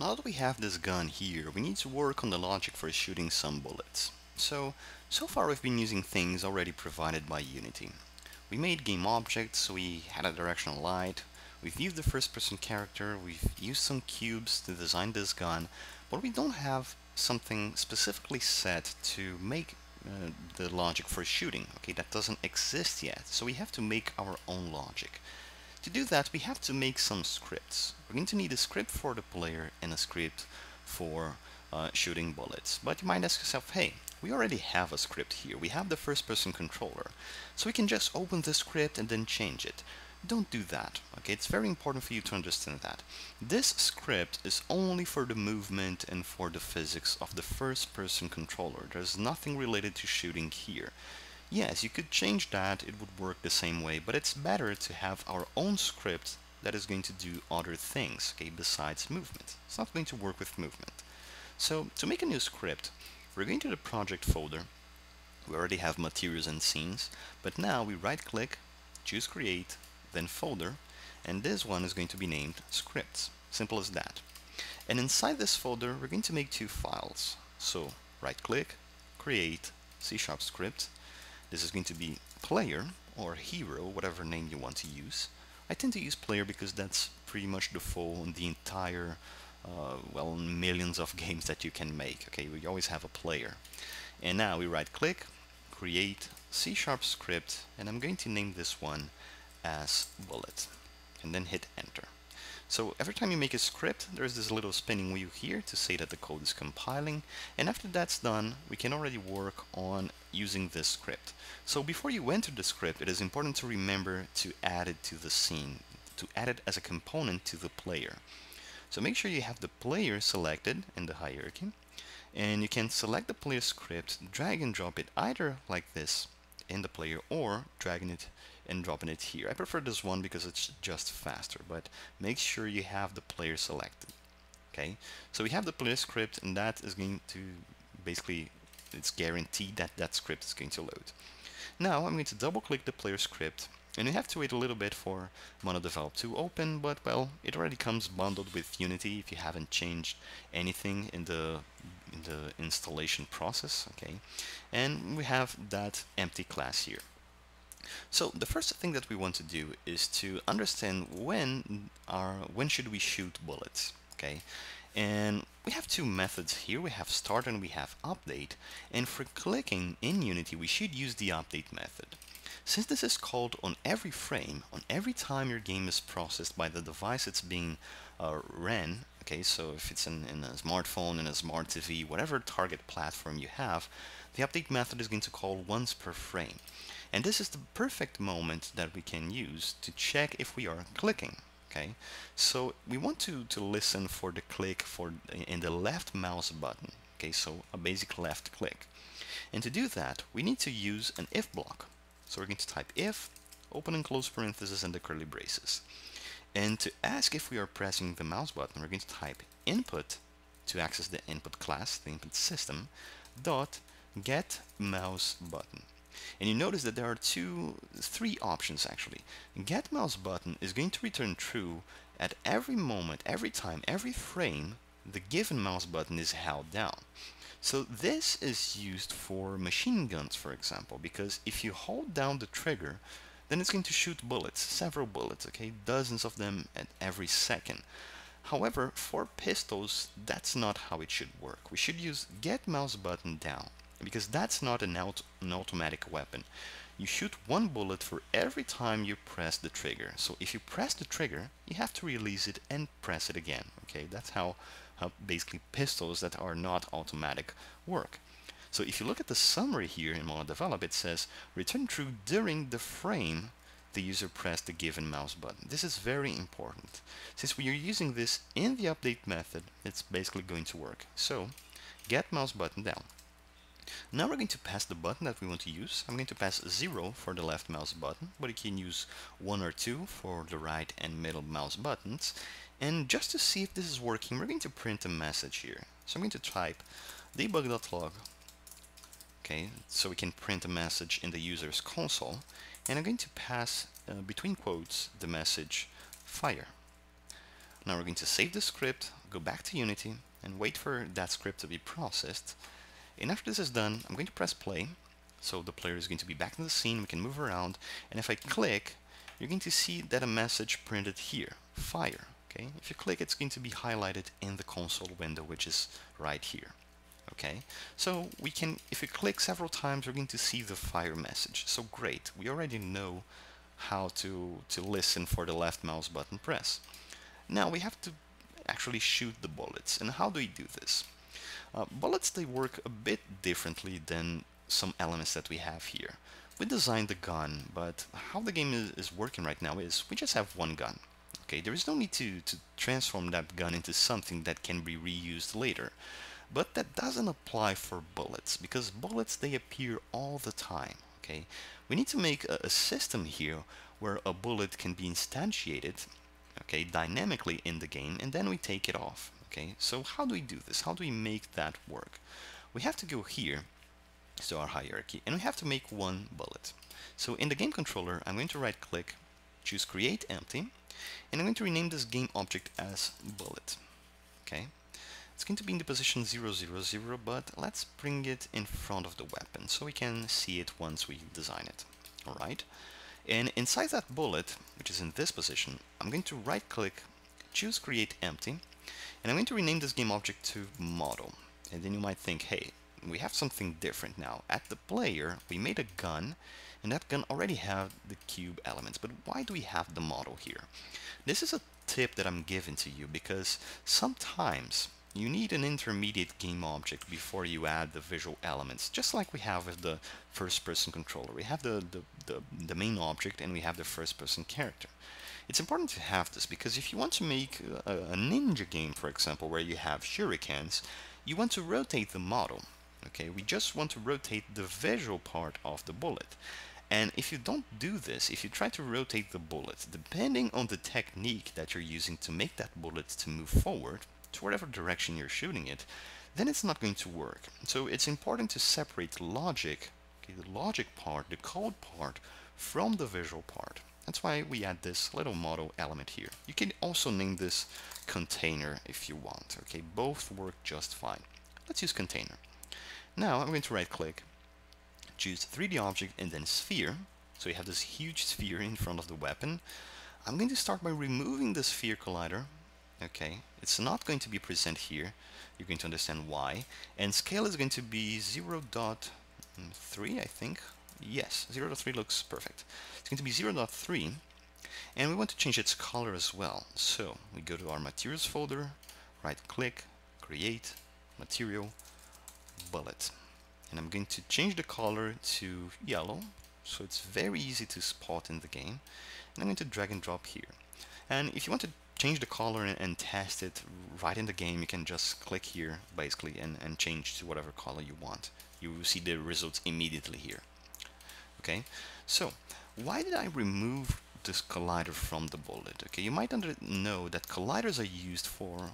now that we have this gun here, we need to work on the logic for shooting some bullets. So, so far we've been using things already provided by Unity. We made game objects, we had a directional light, we've used the first person character, we've used some cubes to design this gun, but we don't have something specifically set to make uh, the logic for shooting. Okay, that doesn't exist yet, so we have to make our own logic. To do that, we have to make some scripts. We're going to need a script for the player and a script for uh, shooting bullets. But you might ask yourself, hey, we already have a script here. We have the first person controller. So we can just open the script and then change it. Don't do that. Okay, it's very important for you to understand that. This script is only for the movement and for the physics of the first person controller. There's nothing related to shooting here. Yes, you could change that, it would work the same way, but it's better to have our own script that is going to do other things, okay, besides movement. It's not going to work with movement. So, to make a new script, we're going to the project folder. We already have materials and scenes, but now we right click, choose create, then folder, and this one is going to be named scripts. Simple as that. And inside this folder, we're going to make two files. So, right click, create, C Sharp script, this is going to be player or hero, whatever name you want to use. I tend to use player because that's pretty much default in the entire, uh, well, millions of games that you can make. Okay, we always have a player. And now we right click, create C Sharp script, and I'm going to name this one as bullet, and then hit enter. So every time you make a script, there's this little spinning wheel here to say that the code is compiling. And after that's done, we can already work on using this script. So before you enter the script, it is important to remember to add it to the scene, to add it as a component to the player. So make sure you have the player selected in the hierarchy. And you can select the player script, drag and drop it either like this in the player or dragging it and dropping it here. I prefer this one because it's just faster, but make sure you have the player selected. Okay, so we have the player script and that is going to basically, it's guaranteed that that script is going to load. Now I'm going to double click the player script and you have to wait a little bit for MonoDevelop to open, but well, it already comes bundled with Unity if you haven't changed anything in the in the installation process, okay? And we have that empty class here. So the first thing that we want to do is to understand when our when should we shoot bullets, okay? And we have two methods here. We have start and we have update. And for clicking in Unity, we should use the update method. Since this is called on every frame, on every time your game is processed by the device it's being uh, ran, okay, so if it's in, in a smartphone, in a smart TV, whatever target platform you have, the update method is going to call once per frame. And this is the perfect moment that we can use to check if we are clicking. Okay, so we want to, to listen for the click for in the left mouse button. Okay, so a basic left click. And to do that, we need to use an if block. So we're going to type if, open and close parentheses and the curly braces. And to ask if we are pressing the mouse button, we're going to type input to access the input class, the input system, dot get mouse button. And you notice that there are two, three options actually. Get mouse button is going to return true at every moment, every time, every frame the given mouse button is held down. So this is used for machine guns, for example, because if you hold down the trigger, then it's going to shoot bullets, several bullets, okay, dozens of them at every second. However, for pistols, that's not how it should work. We should use get mouse button down because that's not an, auto an automatic weapon. You shoot one bullet for every time you press the trigger. So if you press the trigger, you have to release it and press it again. Okay, that's how, how basically pistols that are not automatic work. So if you look at the summary here in MonoDevelop, it says return true during the frame the user pressed the given mouse button. This is very important. Since we are using this in the update method, it's basically going to work. So get mouse button down. Now we're going to pass the button that we want to use. I'm going to pass 0 for the left mouse button, but you can use 1 or 2 for the right and middle mouse buttons. And just to see if this is working, we're going to print a message here. So I'm going to type debug.log, okay, so we can print a message in the user's console. And I'm going to pass, uh, between quotes, the message fire. Now we're going to save the script, go back to Unity and wait for that script to be processed. And after this is done, I'm going to press play. So the player is going to be back in the scene, we can move around, and if I click, you're going to see that a message printed here, fire. Okay, if you click, it's going to be highlighted in the console window, which is right here. Okay, so we can, if we click several times, we're going to see the fire message. So great, we already know how to, to listen for the left mouse button press. Now we have to actually shoot the bullets. And how do we do this? Uh, bullets, they work a bit differently than some elements that we have here. We designed the gun, but how the game is, is working right now is we just have one gun. Okay, there is no need to, to transform that gun into something that can be reused later. But that doesn't apply for bullets, because bullets, they appear all the time. Okay, we need to make a, a system here where a bullet can be instantiated okay, dynamically in the game, and then we take it off. Okay, so how do we do this? How do we make that work? We have to go here to our hierarchy, and we have to make one bullet. So in the game controller, I'm going to right click, choose create empty, and I'm going to rename this game object as bullet. Okay, it's going to be in the position 000, but let's bring it in front of the weapon so we can see it once we design it. Alright, and inside that bullet, which is in this position, I'm going to right click, choose create empty, and I'm going to rename this game object to model. And then you might think, hey, we have something different now. At the player, we made a gun, and that gun already had the cube elements. But why do we have the model here? This is a tip that I'm giving to you because sometimes you need an intermediate game object before you add the visual elements, just like we have with the first-person controller. We have the, the, the, the, main object and we have the first-person character. It's important to have this because if you want to make a, a ninja game, for example, where you have shurikens, you want to rotate the model. Okay, we just want to rotate the visual part of the bullet. And if you don't do this, if you try to rotate the bullet, depending on the technique that you're using to make that bullet to move forward, to whatever direction you're shooting it, then it's not going to work. So it's important to separate logic, okay, the logic part, the code part, from the visual part. That's why we add this little model element here. You can also name this container if you want. Okay, both work just fine. Let's use container. Now I'm going to right click, choose 3D object and then sphere. So you have this huge sphere in front of the weapon. I'm going to start by removing the sphere collider okay it's not going to be present here you're going to understand why and scale is going to be 0 0.3 I think yes 0 0.3 looks perfect. It's going to be 0 0.3 and we want to change its color as well. So we go to our materials folder right click create material bullet. And I'm going to change the color to yellow so it's very easy to spot in the game. And I'm going to drag and drop here. And if you want to change the color and test it right in the game, you can just click here basically and, and change to whatever color you want. You will see the results immediately here. Okay, so why did I remove this collider from the bullet? Okay, you might know that colliders are used for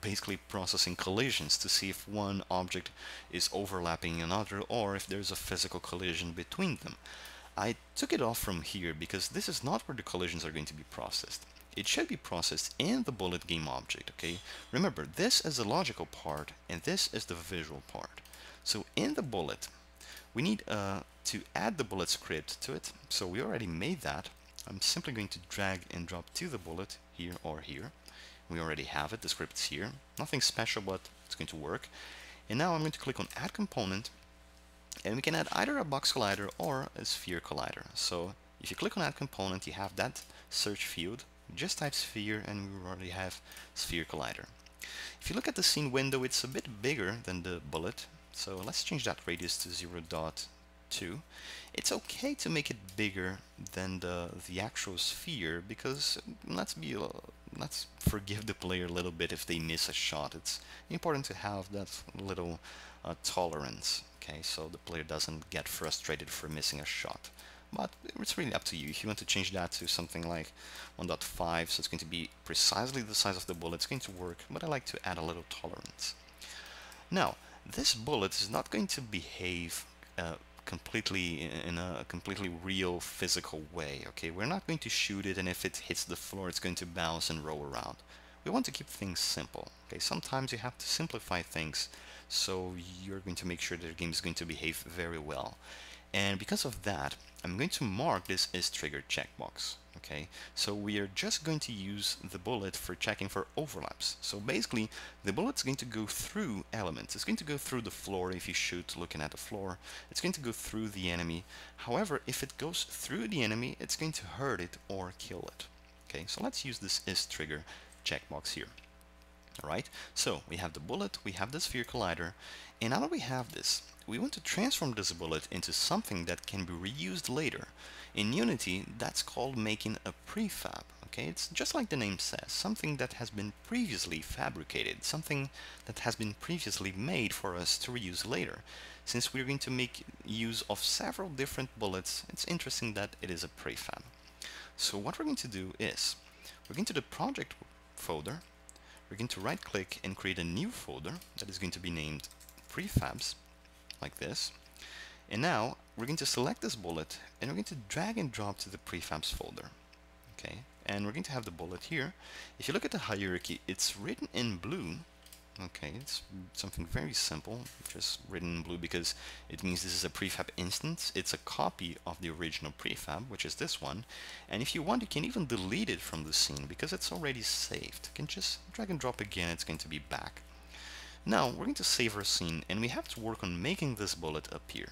basically processing collisions to see if one object is overlapping another or if there's a physical collision between them. I took it off from here because this is not where the collisions are going to be processed it should be processed in the bullet game object, okay? Remember, this is the logical part and this is the visual part. So in the bullet, we need uh, to add the bullet script to it. So we already made that. I'm simply going to drag and drop to the bullet here or here. We already have it, the script's here. Nothing special, but it's going to work. And now I'm going to click on Add Component, and we can add either a box collider or a sphere collider. So if you click on Add Component, you have that search field just type sphere and we already have sphere collider. If you look at the scene window, it's a bit bigger than the bullet. So let's change that radius to 0 0.2. It's okay to make it bigger than the, the actual sphere because let's be let's forgive the player a little bit if they miss a shot. It's important to have that little uh, tolerance, okay, so the player doesn't get frustrated for missing a shot but it's really up to you. If you want to change that to something like 1.5, so it's going to be precisely the size of the bullet, it's going to work, but I like to add a little tolerance. Now, this bullet is not going to behave uh, completely in a completely real physical way, okay? We're not going to shoot it and if it hits the floor it's going to bounce and roll around. we want to keep things simple. Okay, sometimes you have to simplify things so you're going to make sure that the game is going to behave very well. And because of that, I'm going to mark this is triggered checkbox. Okay, so we are just going to use the bullet for checking for overlaps. So basically, the bullet's going to go through elements. It's going to go through the floor if you shoot looking at the floor. It's going to go through the enemy. However, if it goes through the enemy, it's going to hurt it or kill it. Okay, so let's use this is trigger checkbox here. Alright, so we have the bullet, we have the sphere collider, and now that we have this, we want to transform this bullet into something that can be reused later. In Unity, that's called making a prefab. Okay, it's just like the name says, something that has been previously fabricated, something that has been previously made for us to reuse later. Since we're going to make use of several different bullets, it's interesting that it is a prefab. So what we're going to do is, we're going to the project folder, we're going to right click and create a new folder that is going to be named prefabs like this. And now we're going to select this bullet and we're going to drag and drop to the prefabs folder okay? And we're going to have the bullet here. If you look at the hierarchy it's written in blue Okay, it's something very simple, just written in blue because it means this is a prefab instance. It's a copy of the original prefab, which is this one. And if you want, you can even delete it from the scene because it's already saved. You can just drag and drop again, it's going to be back. Now, we're going to save our scene and we have to work on making this bullet appear.